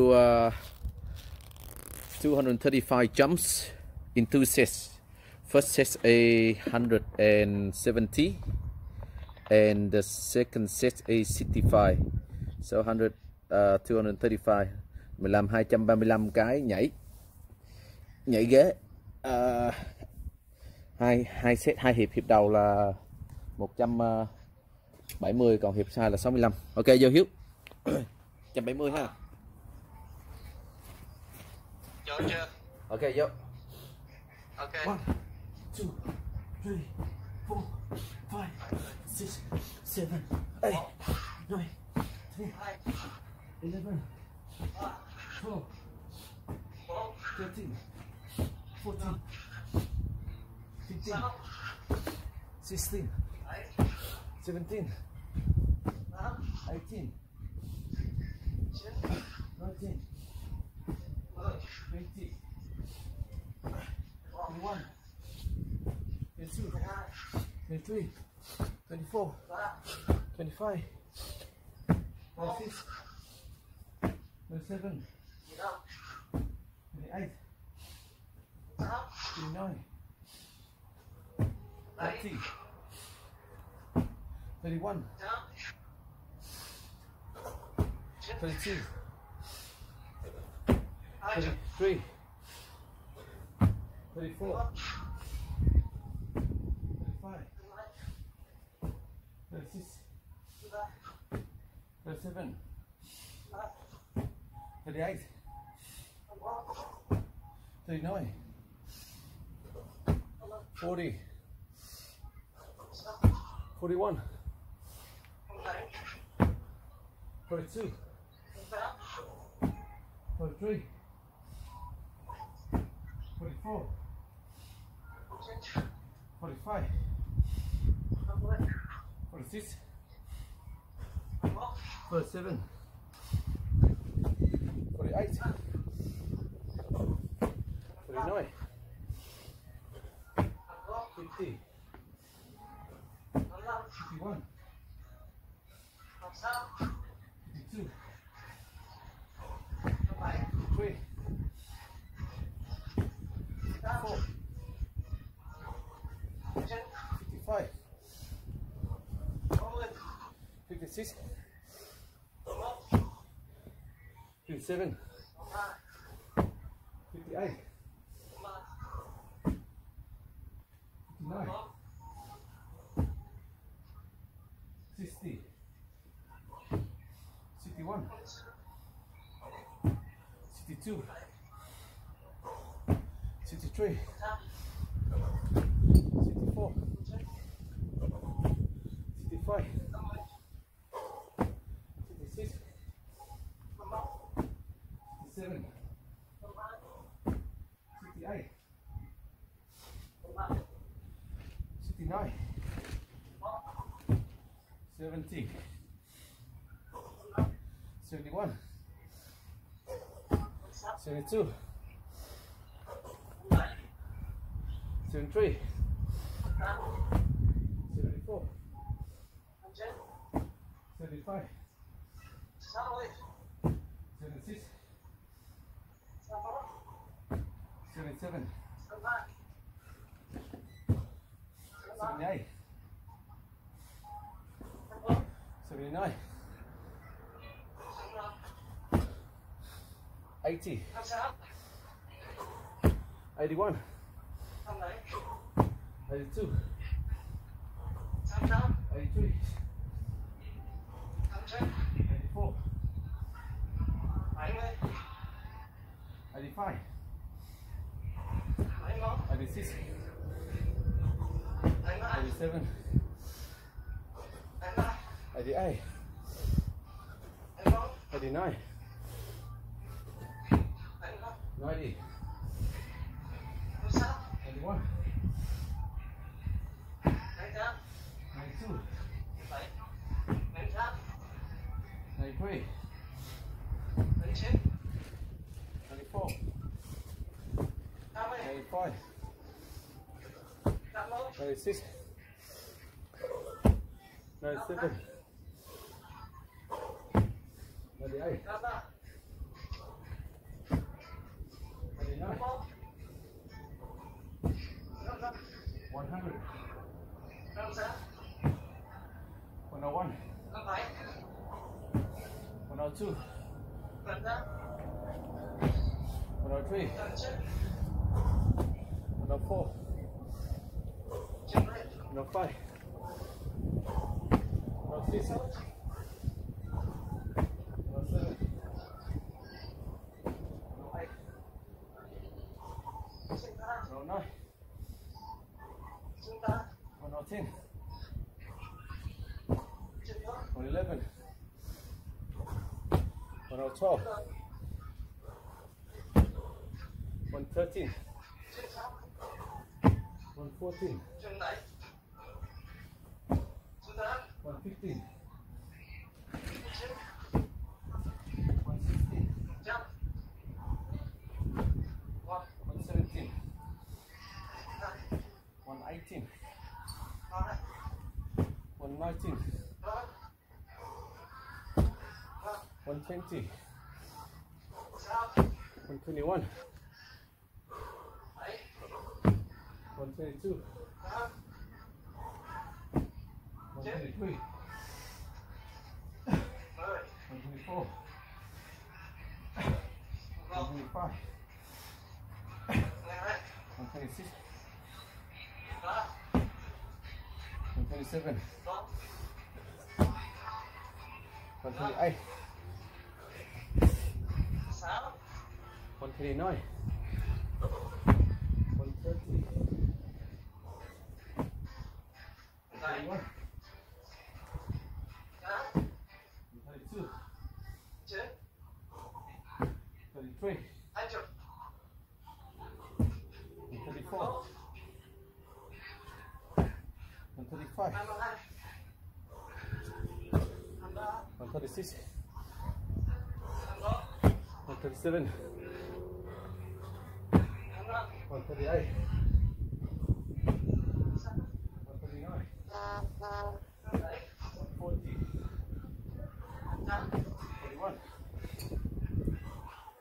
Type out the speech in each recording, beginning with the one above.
uh, 235 jumps in two sets. First set a 170 and the second set a 65. So 100 uh, 235 mình làm 235 cái nhảy. Nhảy ghế. Uh, hai hai set hai hiệp. Hiệp đầu là 170 còn hiệp sau là 65 ok vô hiếu. 170 ha. Vô chưa? ok vô Ok. One, two, three, four, five, six, seven, eight, nine, ten, eleven, twelve, thirteen, fourteen, fifteen, sixteen, seventeen, eighteen, nineteen, twenty. 21, 22, 23, 24, 25, 26, 27, 28, 29, 30, 31, 32, 33, 34, 35, 36, 37, 38, 39, 40, 41, 42, 43, 44, 45, 46, 47, 48, 49, 50, 51, 52, 53, 54, 55, 56, 57, 58, 59, 60, 61, 62, 63, 64, 71, 72, 73, 74, 75, 76, 77, 78, 79, 80, 81, 82, 83, 84, 85, 86, 87, 88, 89, 90, 91, 92, 93, 94, 95, 96, 97, ay. Very nice. 100. 101. 102. 103. 104. 105. 106. 112, 113, Chân sao 114, Chân này Chân ra 115, Chân 116, Chân Một 117, 118, 119, Ba 120, 121, 122, 123, 124, 125, 126, 127, 128, Sáu 129, 130, Bảy 131, 132, Chín 33, Hai chục 134, 135, Hai mươi hai Hai mươi ba 136, Hai mươi bốn 137, Hai mươi lăm 138, 139, Hai mươi bảy 140, 41,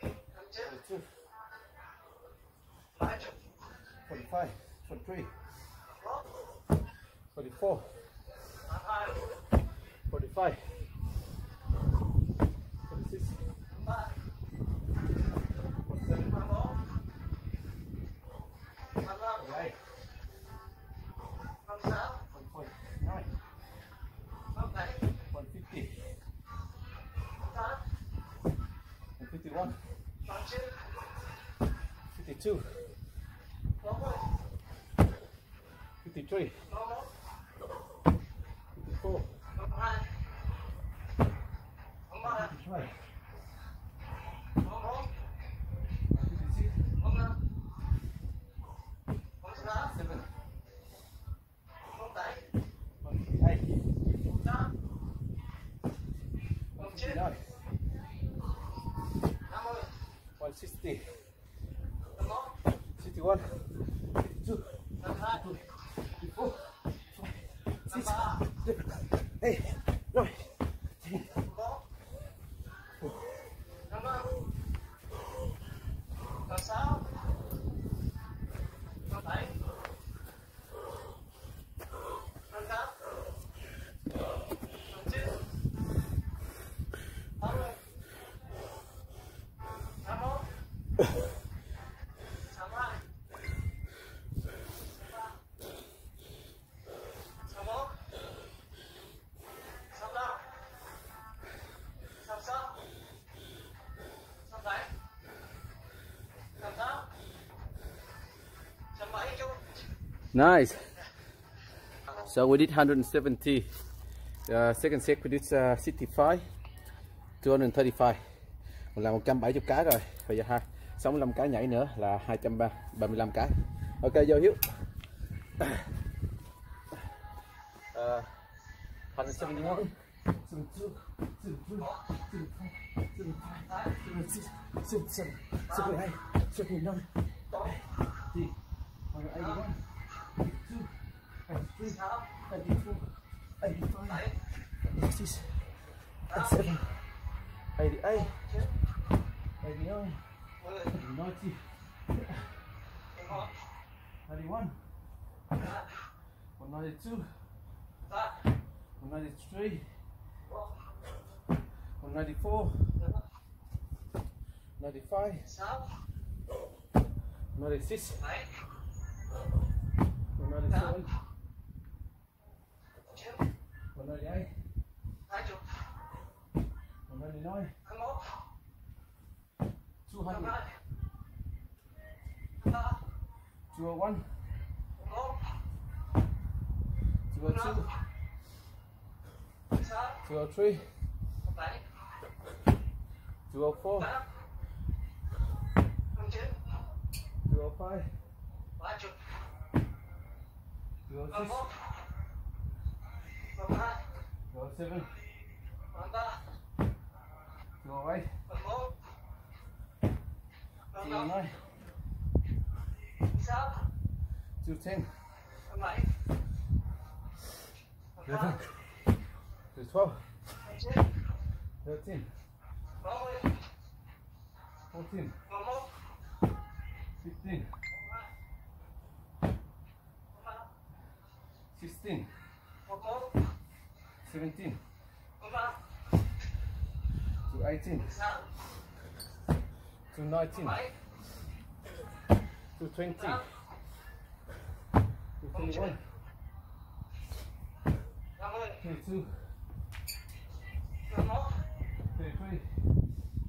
Hai mươi chín 42, 45, 43, 44, Hai hai 45, 51, 52, 53, 54, 55. rồi. 160 61 62 Nice. So we did 170. Uh, second set we did uh, 65, 235. Mình làm 170 cái rồi. Bây giờ ha, 65 cái nhảy nữa là 235 cái. Ok vô Hiếu. Uh, 171, 72, 73, 74, 75, 76, 77, 78, 79, 181, 82, 83, 84, 85, 86, 87, 88, 89, 90, 91, hai 192, ba 193, 194, 194, 95, 96, xuống còn nơi đấy còn nơi đấy nói chú hai chùa one chùa two chùa three chùa four chùa five chín 205, ba chục 206, ba mốt ba hai 207, ba ba 208, ba mốt ba 16, ba mốt 17, ba ba to 18, sáu to 19, bảy to 20, tám to 21, ba mươi 22, ba mốt 23,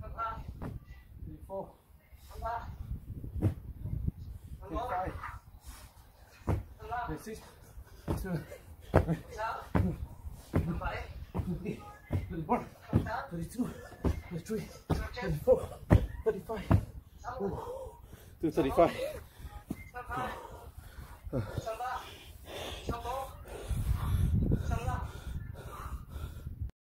ba ba 24, ba ba ba mốt 25, ba ba 26, 27, sáu ba bảy 28, 31, ba tám 32, 33, ba chín 34, 35, sáu mươi to 35, ba hai ba ba